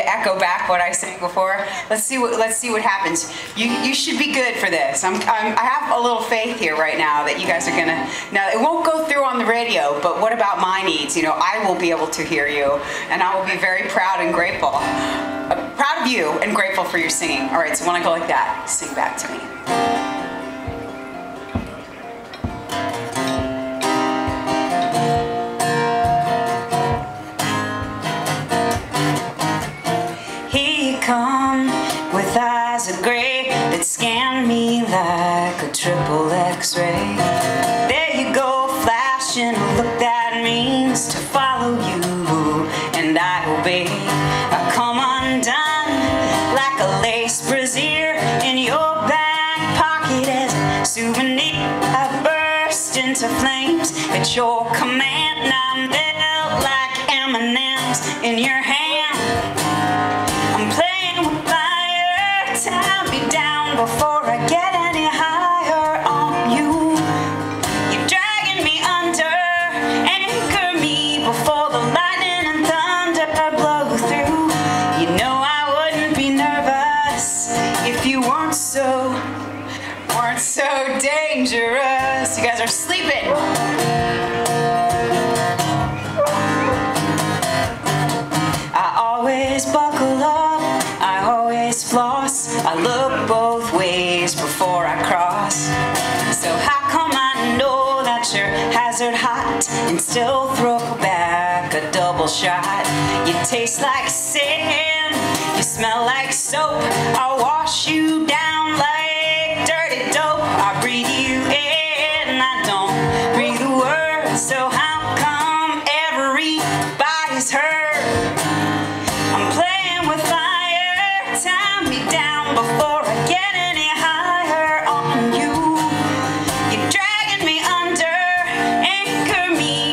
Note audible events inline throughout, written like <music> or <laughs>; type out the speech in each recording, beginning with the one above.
to echo back what I sang before. Let's see what let's see what happens. You you should be good for this. I'm, I'm I have a little faith here right now that you guys are gonna. Now it won't go through on the radio, but what about my needs? You know, I will be able to hear you, and I will be very proud and grateful. Uh, proud of you and grateful for your singing. All right, so when I go like that, sing back to me. Eyes of gray that scan me like a triple x-ray. There you go, flashing a look that means to follow you, and I obey. I come undone like a lace brassiere in your back pocket as a souvenir. I burst into flames at your command. I melt like M&M's in your hand. Before I get any higher on you. You're dragging me under, anchor me before the lightning and thunder blow through. You know I wouldn't be nervous if you weren't so, weren't so dangerous. You guys are sleeping. I always buckle up, I always floss, I look both before I cross. So how come I know that you're hazard hot and still throw back a double shot? You taste like sand, you smell like soap. I'll wash you down like dirty dope. I breathe you in, I don't breathe a word. So how come everybody's hurt? I'm playing with fire, tie me down before I get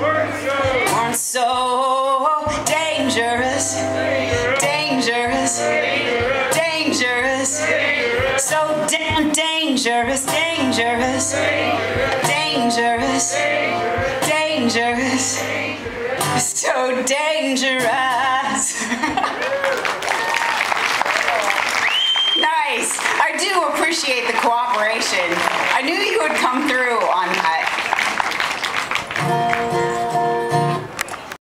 weren't so dangerous, dangerous, dangerous, so damn dangerous, dangerous, dangerous, dangerous, so dangerous. <laughs> Nice. I do appreciate the cooperation. I knew you would come through on